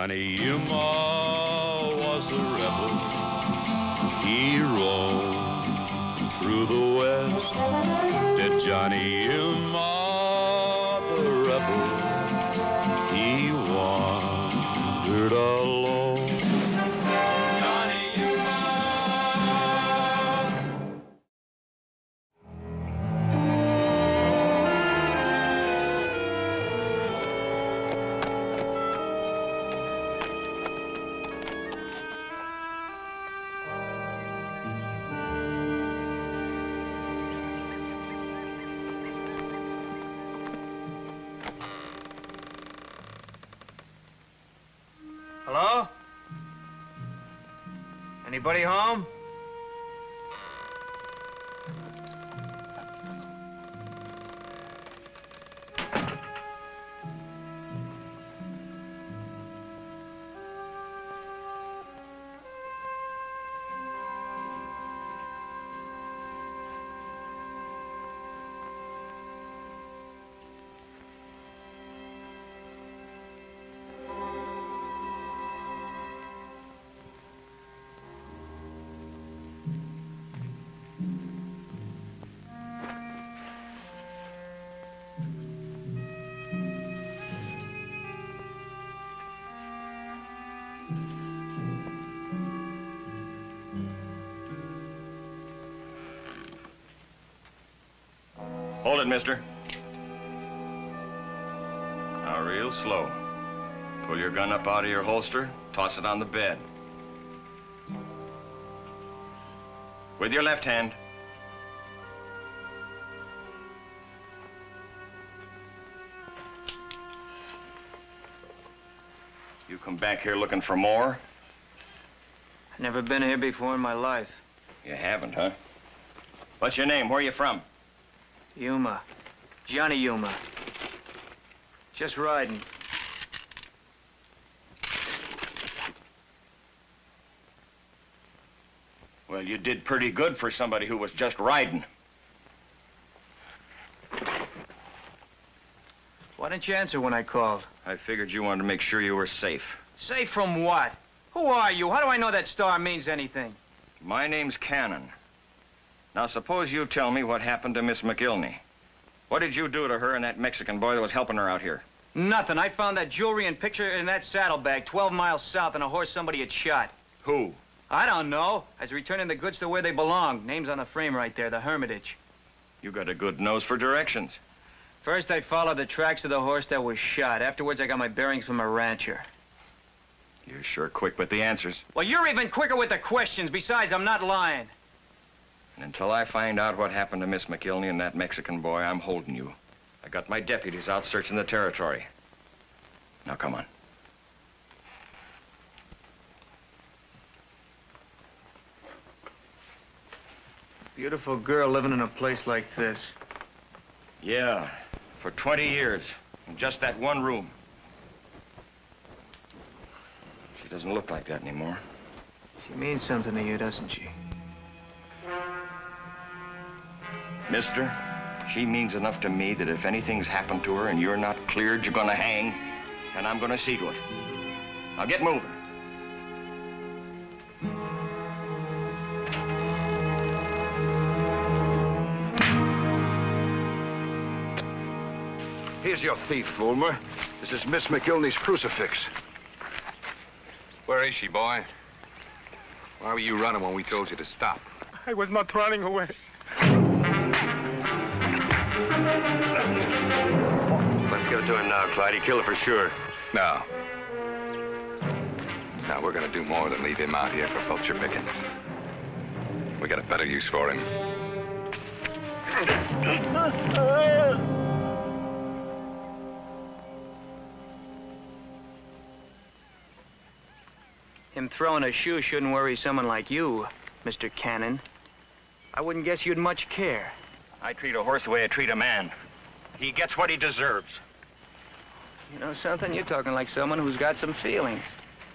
Johnny Yuma was Anybody home? Hold it, mister. Now, real slow. Pull your gun up out of your holster, toss it on the bed. With your left hand. You come back here looking for more? I've never been here before in my life. You haven't, huh? What's your name? Where are you from? Yuma. Johnny Yuma. Just riding. Well, you did pretty good for somebody who was just riding. Why didn't you answer when I called? I figured you wanted to make sure you were safe. Safe from what? Who are you? How do I know that star means anything? My name's Cannon. Now, suppose you tell me what happened to Miss McIlney. What did you do to her and that Mexican boy that was helping her out here? Nothing. I found that jewelry and picture in that saddlebag 12 miles south on a horse somebody had shot. Who? I don't know. I was returning the goods to where they belong. Name's on the frame right there, the Hermitage. You got a good nose for directions. First, I followed the tracks of the horse that was shot. Afterwards, I got my bearings from a rancher. You're sure quick with the answers. Well, you're even quicker with the questions. Besides, I'm not lying. And until I find out what happened to Miss McIlney and that Mexican boy, I'm holding you. I got my deputies out searching the territory. Now, come on. Beautiful girl living in a place like this. Yeah, for 20 years. In just that one room. She doesn't look like that anymore. She means something to you, doesn't she? Mister, she means enough to me that if anything's happened to her and you're not cleared, you're gonna hang, and I'm gonna see to it. Now get moving. Here's your thief, Vollmer. This is Miss McIlney's crucifix. Where is she, boy? Why were you running when we told you to stop? I was not running away. Let's get it to him now, Clyde. He killed her for sure. No. No, we're gonna do more than leave him out here for vulture pickings. We got a better use for him. Him throwing a shoe shouldn't worry someone like you, Mr. Cannon. I wouldn't guess you'd much care. I treat a horse the way I treat a man. He gets what he deserves. You know something? You're talking like someone who's got some feelings.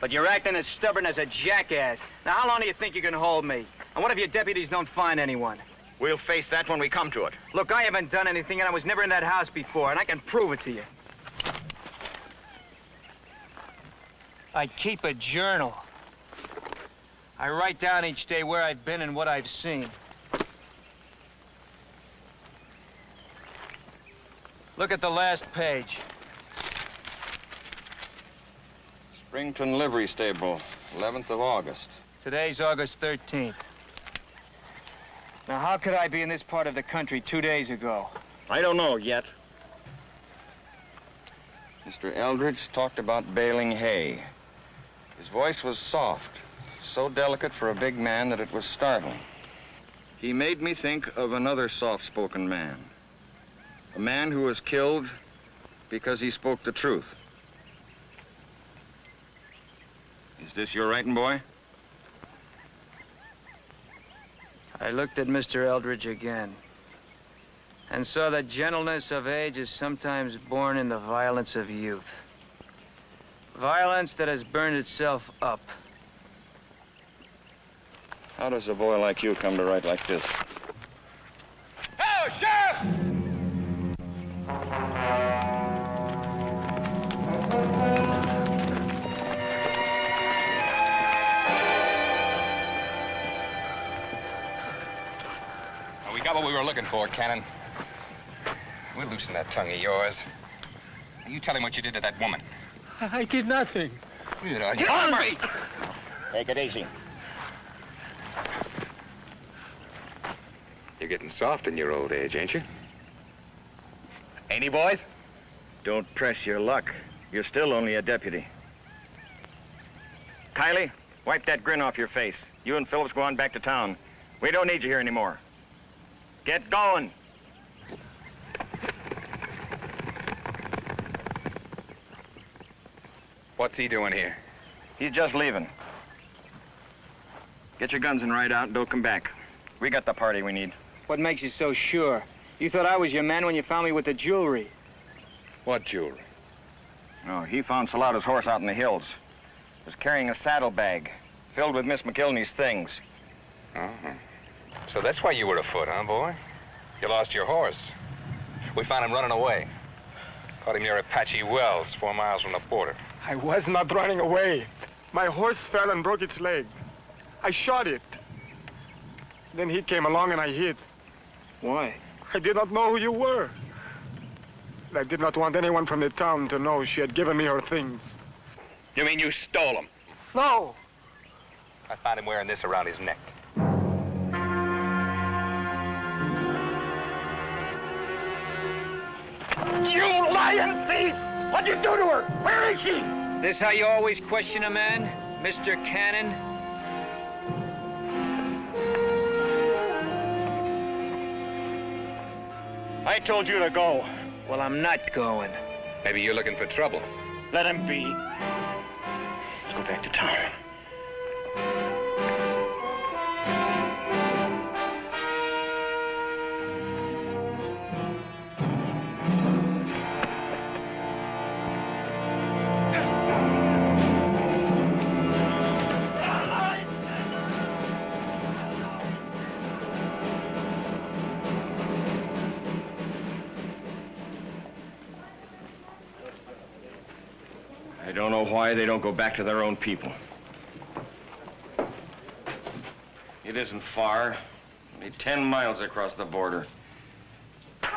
But you're acting as stubborn as a jackass. Now, how long do you think you can hold me? And what if your deputies don't find anyone? We'll face that when we come to it. Look, I haven't done anything, and I was never in that house before, and I can prove it to you. I keep a journal. I write down each day where I've been and what I've seen. Look at the last page. Springton Livery Stable, 11th of August. Today's August 13th. Now, how could I be in this part of the country two days ago? I don't know yet. Mr. Eldridge talked about baling hay. His voice was soft, so delicate for a big man that it was startling. He made me think of another soft-spoken man. A man who was killed because he spoke the truth. Is this your writing, boy? I looked at Mr. Eldridge again and saw that gentleness of age is sometimes born in the violence of youth. Violence that has burned itself up. How does a boy like you come to write like this? Looking for, Cannon. We'll loosen that tongue of yours. You tell him what you did to that woman. I did nothing. You know, Get on me! Take it easy. You're getting soft in your old age, ain't you? Ain't he, boys? Don't press your luck. You're still only a deputy. Kylie, wipe that grin off your face. You and Phillips go on back to town. We don't need you here anymore. Get going. What's he doing here? He's just leaving. Get your guns and ride out and don't come back. We got the party we need. What makes you so sure? You thought I was your man when you found me with the jewelry. What jewelry? Oh, he found Salado's horse out in the hills. Was carrying a saddlebag filled with Miss McKilney's things. Uh-huh. So that's why you were afoot, huh, boy? You lost your horse. We found him running away. Caught him near Apache Wells, four miles from the border. I was not running away. My horse fell and broke its leg. I shot it. Then he came along and I hid. Why? I did not know who you were. I did not want anyone from the town to know she had given me her things. You mean you stole them? No! I found him wearing this around his neck. You lying thief! What'd you do to her? Where is she? This how you always question a man, Mr. Cannon? I told you to go. Well, I'm not going. Maybe you're looking for trouble. Let him be. Let's go back to town. Don't know why they don't go back to their own people. It isn't far. Only 10 miles across the border. Vollmer!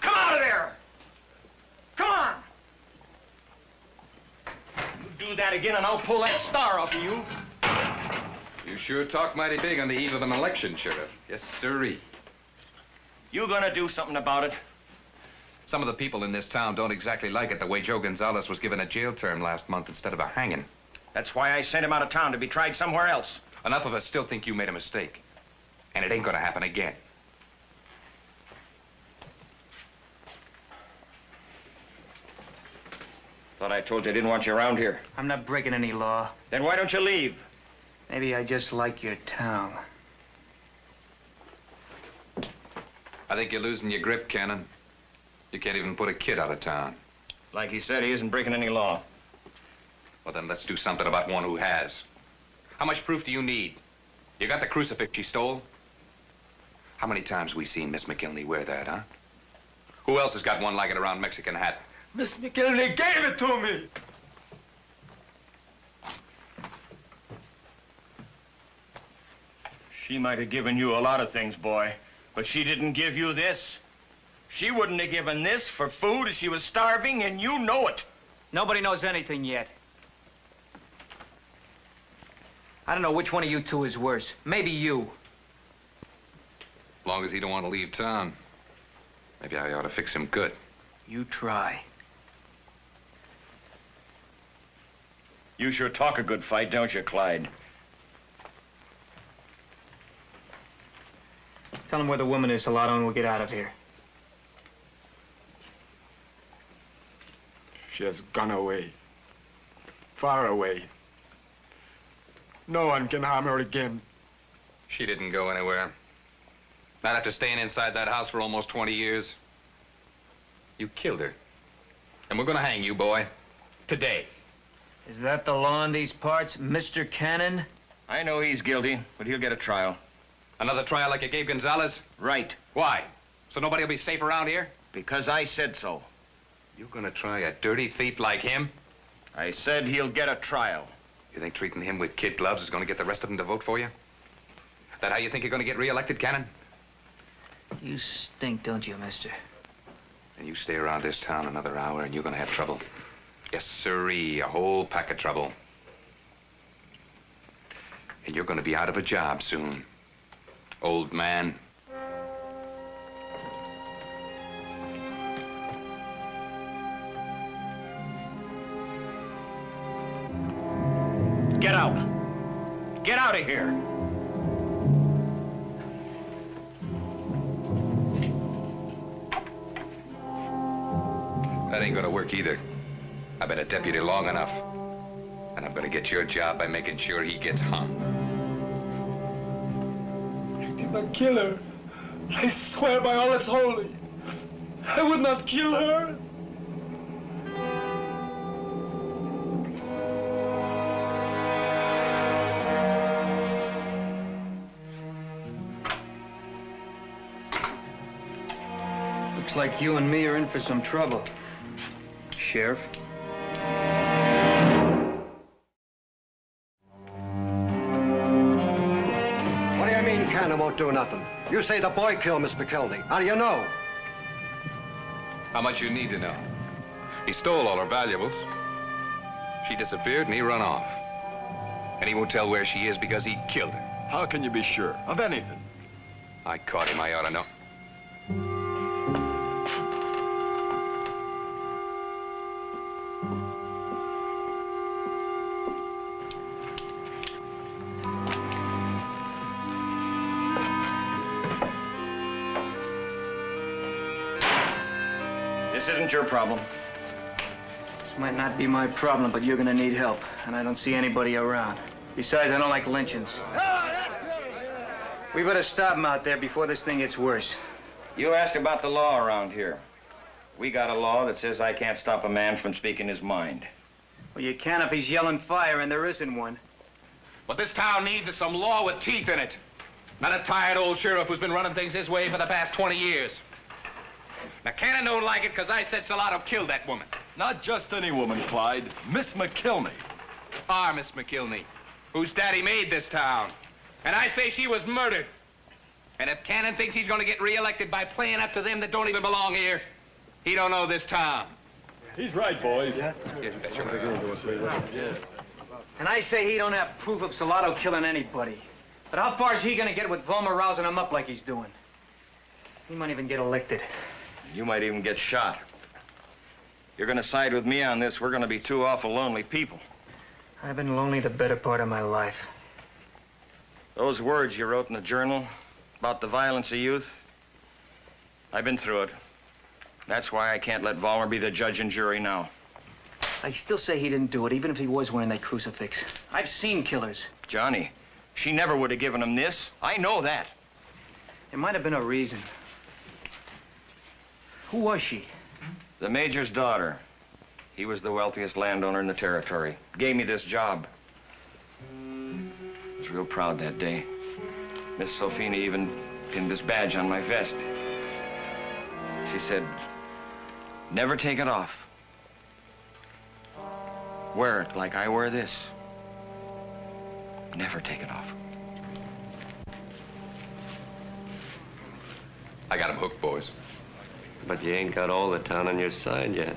Come out of there! Come on! You do that again and I'll pull that star off of you. You sure talk mighty big on the eve of an election, Sheriff. Yes, sirree. You gonna do something about it? Some of the people in this town don't exactly like it the way Joe Gonzalez was given a jail term last month instead of a hanging. That's why I sent him out of town to be tried somewhere else. Enough of us still think you made a mistake. And it ain't gonna happen again. Thought I told you I didn't want you around here. I'm not breaking any law. Then why don't you leave? Maybe I just like your town. I think you're losing your grip, Cannon. You can't even put a kid out of town. Like he said, he isn't breaking any law. Well, then let's do something about one who has. How much proof do you need? You got the crucifix she stole? How many times we seen Miss McKinley wear that, huh? Who else has got one like it around Mexican Hat? Miss McKinley gave it to me. She might have given you a lot of things, boy, but she didn't give you this. She wouldn't have given this for food if she was starving, and you know it. Nobody knows anything yet. I don't know which one of you two is worse. Maybe you. As long as he don't want to leave town. Maybe I ought to fix him good. You try. You sure talk a good fight, don't you, Clyde? Tell him where the woman is, Salado, and we'll get out of here. She has gone away. Far away. No one can harm her again. She didn't go anywhere. Not after staying inside that house for almost 20 years. You killed her. And we're gonna hang you, boy. Today. Is that the law in these parts, Mr. Cannon? I know he's guilty, but he'll get a trial. Another trial like you gave Gonzalez? Right, Why? So nobody will be safe around here? because I said so. You're gonna try a dirty thief like him? I said he'll get a trial. You think treating him with kid gloves is gonna get the rest of them to vote for you? That how you think you're gonna get reelected, Cannon? You stink, don't you, mister? And you stay around this town another hour and you're gonna have trouble. Yes, sirree, a whole pack of trouble. And you're gonna be out of a job soon. Old man. Get out. Get out of here. That ain't gonna work either. I've been a deputy long enough. And I'm gonna get your job by making sure he gets hung. Not kill her. I swear by all that's holy. I would not kill her. Looks like you and me are in for some trouble. Sheriff? Do you mean Cannon won't do nothing? You say the boy killed Miss McKelney. How do you know? How much you need to know? He stole all her valuables. She disappeared and he run off. And he won't tell where she is because he killed her. How can you be sure of anything? I caught him, I ought to know. Your problem. This might not be my problem, but you're gonna need help. And I don't see anybody around. Besides, I don't like lynchings. We better stop him out there before this thing gets worse. You asked about the law around here. We got a law that says I can't stop a man from speaking his mind. Well, you can if he's yelling fire, and there isn't one. What this town needs is some law with teeth in it. Not a tired old sheriff who's been running things his way for the past 20 years. Now, Cannon don't like it because I said Salado killed that woman. Not just any woman, Clyde. Miss McKilney. Our Miss McKilney, whose daddy made this town. And I say she was murdered. And if Cannon thinks he's going to get reelected by playing up to them that don't even belong here, he don't know this town. He's right, boys. Yes, that's your And I say he don't have proof of Salado killing anybody. But how far is he gonna get with Vollmer rousing him up like he's doing? He might even get elected. You might even get shot. You're gonna side with me on this. We're gonna be two awful lonely people. I've been lonely the better part of my life. Those words you wrote in the journal about the violence of youth, I've been through it. That's why I can't let Vollmer be the judge and jury now. I still say he didn't do it, even if he was wearing that crucifix. I've seen killers. Johnny, she never would have given him this. I know that. There might have been a reason. Who was she? The major's daughter. He was the wealthiest landowner in the territory. Gave me this job. I was real proud that day. Miss Sophina even pinned this badge on my vest. She said, Never take it off. Wear it like I wear this. Never take it off. I got him hooked, boys. But you ain't got all the town on your side yet.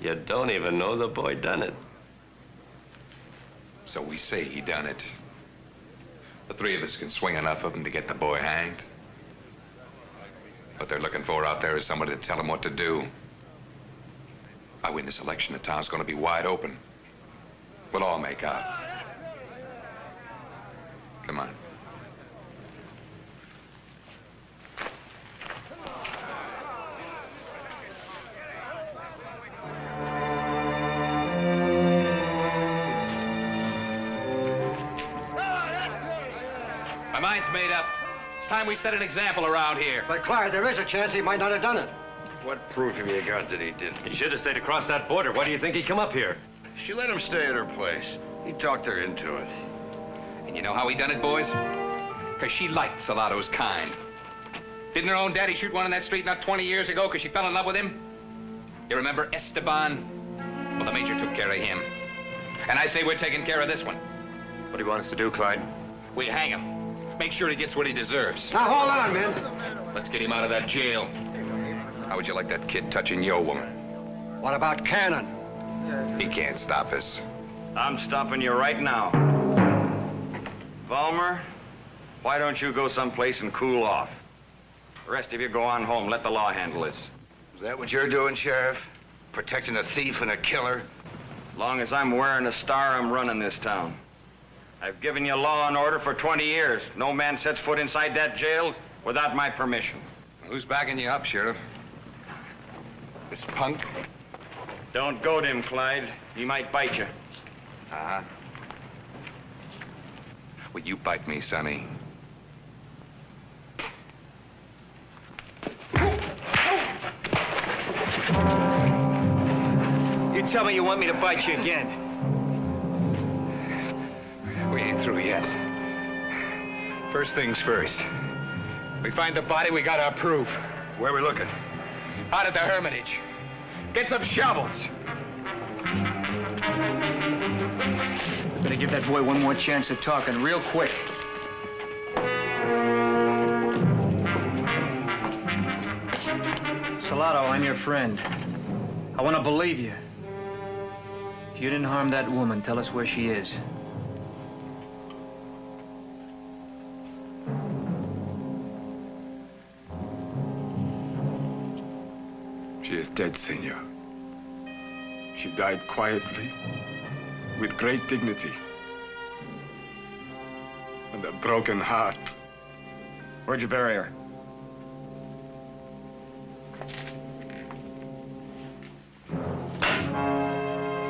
You don't even know the boy done it. So we say he done it. The three of us can swing enough of them to get the boy hanged. What they're looking for out there is somebody to tell them what to do. I win this election, the town's gonna be wide open. We'll all make out. Come on. Mind's made up. It's time we set an example around here. But, Clyde, there is a chance he might not have done it. What proof have you got that he didn't? He should have stayed across that border. Why do you think he come up here? She let him stay at her place. He talked her into it. And you know how he done it, boys? Because she liked Salado's kind. Didn't her own daddy shoot one in that street not 20 years ago because she fell in love with him? You remember Esteban? Well, the major took care of him. And I say we're taking care of this one. What do you want us to do, Clyde? We hang him. Make sure he gets what he deserves. Now, hold on, men. Let's get him out of that jail. How would you like that kid touching your woman? What about Cannon? He can't stop us. I'm stopping you right now. Vollmer, why don't you go someplace and cool off? The rest of you go on home. Let the law handle this. Is that what you're doing, Sheriff? Protecting a thief and a killer? As long as I'm wearing a star, I'm running this town. I've given you law and order for 20 years. No man sets foot inside that jail without my permission. Who's backing you up, Sheriff? This punk? Don't goad him, Clyde. He might bite you. Uh-huh. Will you bite me, Sonny? You tell me you want me to bite you again. We ain't through yet. First things first. We find the body, we got our proof. Where are we looking? Out at the Hermitage. Get some shovels. Better give that boy one more chance at talking real quick. Salado, I'm your friend. I want to believe you. If you didn't harm that woman, tell us where she is. Dead, senor. She died quietly, with great dignity, and a broken heart. Where'd you bury her?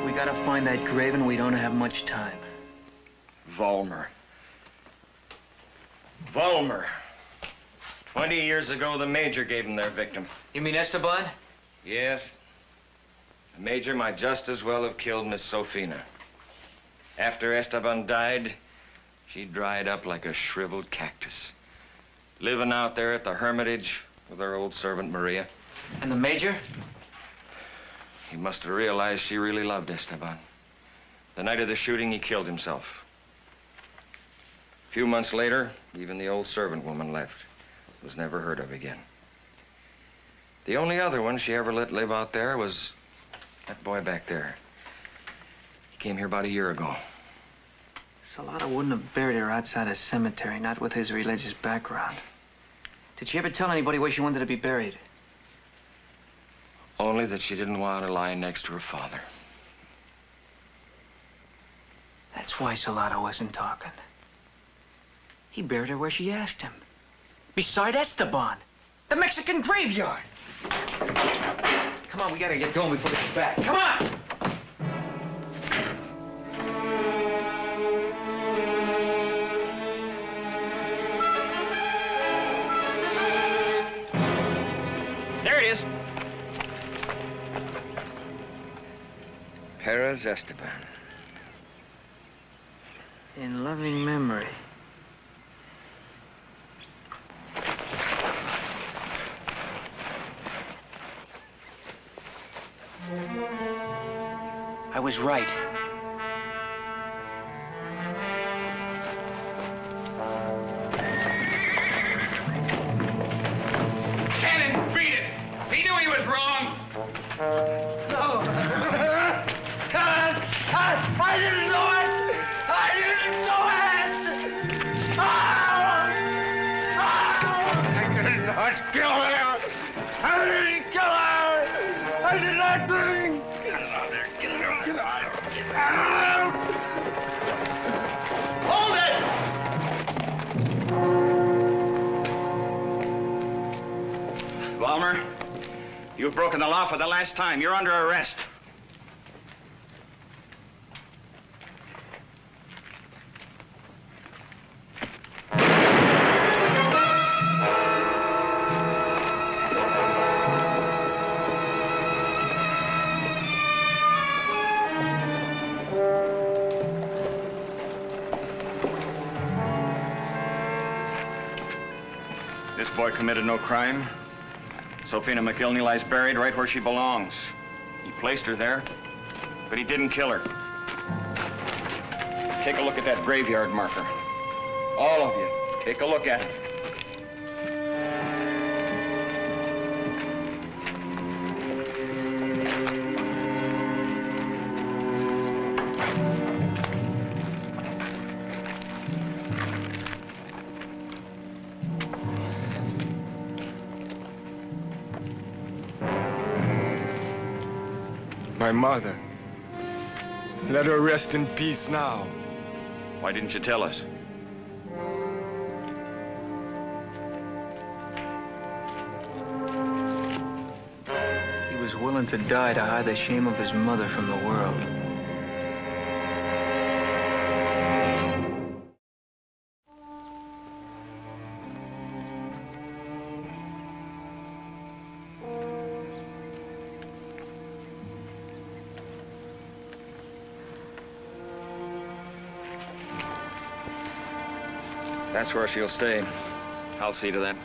We gotta find that grave, and we don't have much time. Vollmer. Vollmer. Twenty years ago, the major gave him their victim. You mean Esteban? Yes. The major might just as well have killed Miss Sophina. After Esteban died, she dried up like a shriveled cactus. Living out there at the Hermitage with her old servant Maria. And the major? He must have realized she really loved Esteban. The night of the shooting, he killed himself. A few months later, even the old servant woman left. Was never heard of again. The only other one she ever let live out there was that boy back there. He came here about a year ago. Salado wouldn't have buried her outside a cemetery, not with his religious background. Did she ever tell anybody where she wanted to be buried? Only that she didn't want to lie next to her father. That's why Salado wasn't talking. He buried her where she asked him. Beside Esteban, the Mexican graveyard. Come on, we gotta get going before it's back. Come on! There it is. Perez Esteban. In loving memory. Was right. Vollmer, you've broken the law for the last time. You're under arrest. This boy committed no crime. Sophina McIlney lies buried right where she belongs. He placed her there, but he didn't kill her. Take a look at that graveyard marker. All of you, take a look at it. My mother. Let her rest in peace now. Why didn't you tell us? He was willing to die to hide the shame of his mother from the world. That's where she'll stay. I'll see to that.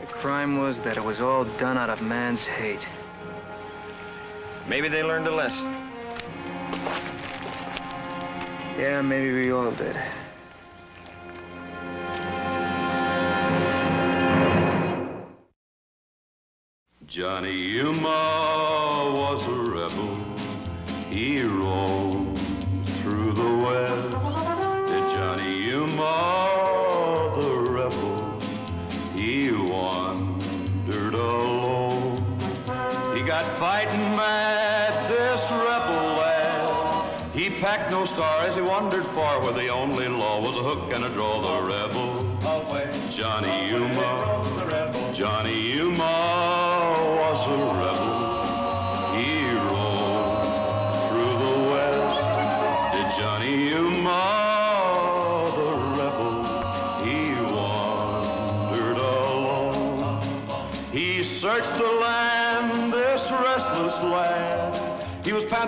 The crime was that it was all done out of man's hate. Maybe they learned a lesson. Yeah, maybe we all did. He packed no stars, as he wandered far, where the only law was a hook and a draw. The rebel, Johnny Yuma, Johnny Yuma was a rebel.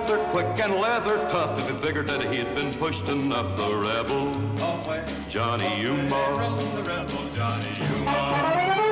they're quick and leather tough. If he figured that he'd been pushed enough, the rebel, Johnny Yuma, the rebel, Johnny Yuma.